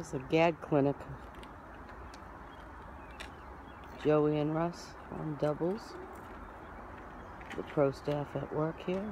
It's a GAD clinic. Joey and Russ on doubles. The pro staff at work here.